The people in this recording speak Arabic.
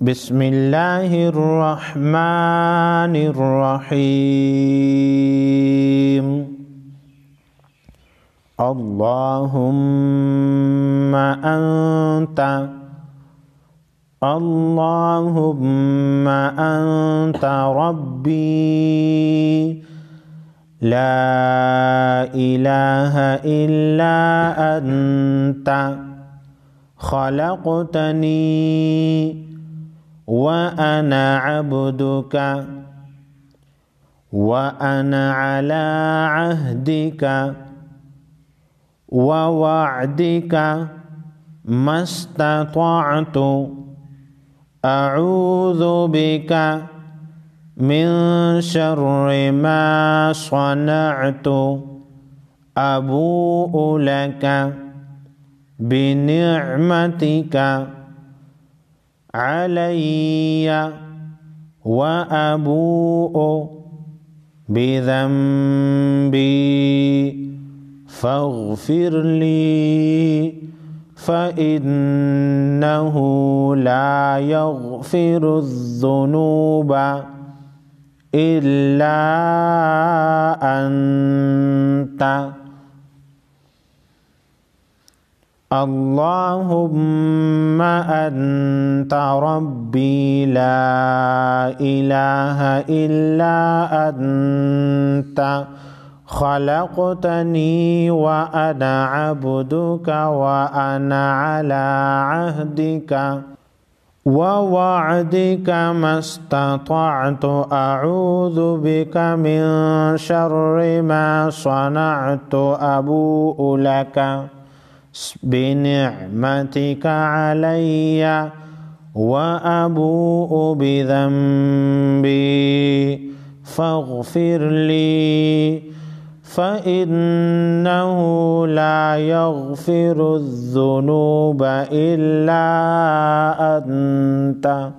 بسم الله الرحمن الرحيم. اللهم أنت اللهم أنت ربي. لا إله إلا أنت. خلقتني. وأنا عبدك وأنا على عهدك ووعدك ما استطعت. أعوذ بك من شر ما صنعت. أبوء لك بنعمتك. علي وأبوء بذنبي فاغفر لي فإنه لا يغفر الذنوب إلا أنت. اللهم أنت ربي لا إله إلا أنت. خلقتني وأنا عبدك وأنا على عهدك. ووعدك ما استطعت أعوذ بك من شر ما صنعت أبوء لك. بنعمتك علي وأبوء بذنبي. فاغفر لي فإنه لا يغفر الذنوب إلا أنت.